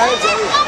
我们刚